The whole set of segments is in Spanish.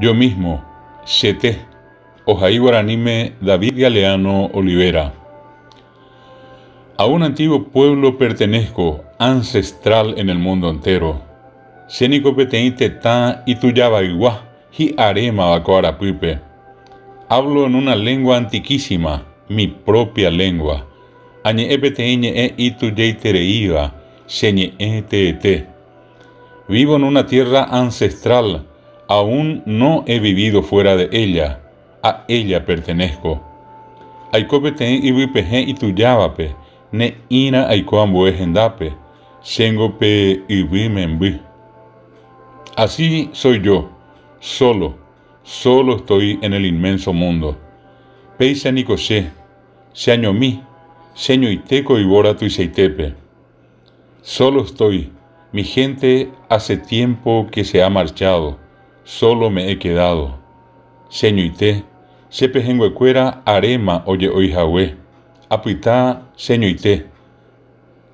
Yo mismo, Chete, Ojaí Guaranime David Galeano Olivera. A un antiguo pueblo pertenezco, ancestral en el mundo entero. Sénico peteinte ta y tuyaba iguá, hi arema pipe. Hablo en una lengua antiquísima, mi propia lengua. Añe epeteñe e tereiga, señe e Vivo en una tierra ancestral, aún no he vivido fuera de ella, a ella pertenezco. Aikopete ibipeje y tuyabape, ne ina aikoambo ejendape, sengope ibimembi. Así soy yo, solo, solo estoy en el inmenso mundo. Peisa se seño mi, seño iteco y bora tu seitepe. Solo estoy, mi gente hace tiempo que se ha marchado solo me he quedado. Señoite, sepejenguecuera arema oye oijawe, apuita señoite.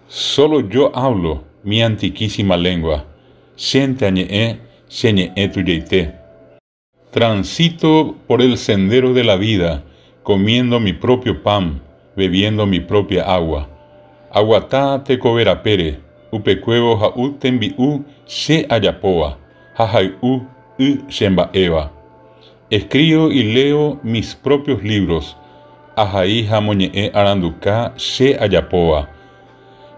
Solo yo hablo mi antiquísima lengua, siente añe señe tuyeite. Transito por el sendero de la vida, comiendo mi propio pan, bebiendo mi propia agua. Aguatá te pere, upecuevo tenbi u se ayapoa, u Shemba Eva. Escribo y leo mis propios libros. Ajaí Hamoñe Aranduká She Ayapoa.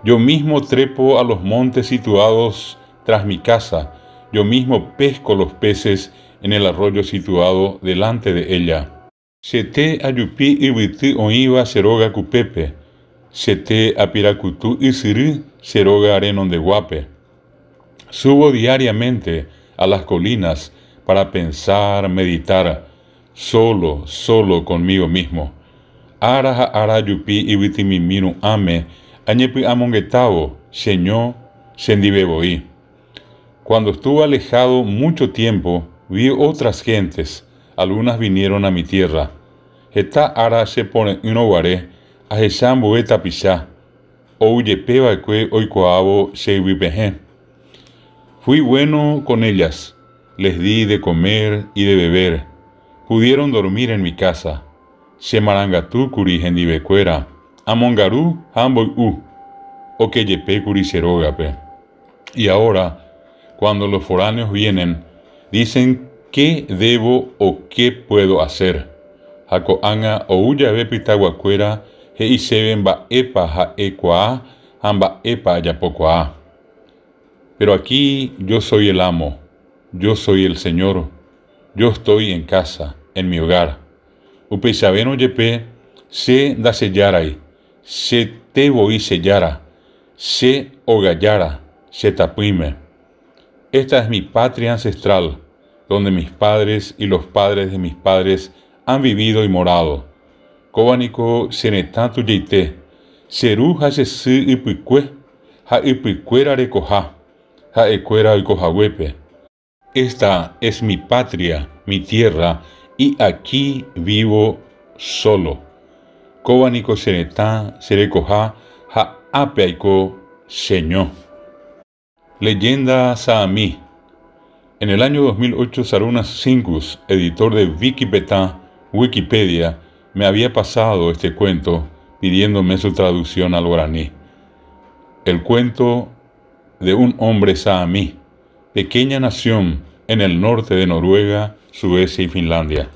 Yo mismo trepo a los montes situados tras mi casa. Yo mismo pesco los peces en el arroyo situado delante de ella. Sete ayupi ibiti oiva seroga cupepe. Sete apiracutu isiri seroga arenon de guape. Subo diariamente a las colinas para pensar, meditar, solo, solo conmigo mismo. Araja arayupi y vitimiminu ame, añepi amongetavo, señor, sendibeboí. Cuando estuve alejado mucho tiempo, vi otras gentes, algunas vinieron a mi tierra. Esta ara se pone inoguaré, a jesambo eta pisá, o uyepeba que oikoabo se Fui bueno con ellas, les di de comer y de beber. Pudieron dormir en mi casa. Shemarangatú kuri hendibecuera, amongarú hamboy u, o que yepe kuri serogape. Y ahora, cuando los foráneos vienen, dicen qué debo o qué puedo hacer. Hakoanga o uya bepitaguacuera, he iseben ba epa ha equa, hamba epa yapocoa. Pero aquí yo soy el amo, yo soy el Señor, yo estoy en casa, en mi hogar. Upesabeno yepe, se da sellarai, se te voy sellara, se hogallara, se tapuime. Esta es mi patria ancestral, donde mis padres y los padres de mis padres han vivido y morado. Kobanico senetatu yeite, seru ha se si ha ipuicue recoja y Esta es mi patria, mi tierra, y aquí vivo solo. Kobanico Senetá, Serekoha, Ha Apeaiko, Señor. Leyenda Saami. En el año 2008, Sarunas Singus, editor de Wikipedia, me había pasado este cuento pidiéndome su traducción al guaraní. El cuento de un hombre saamí, pequeña nación en el norte de Noruega, Suecia y Finlandia.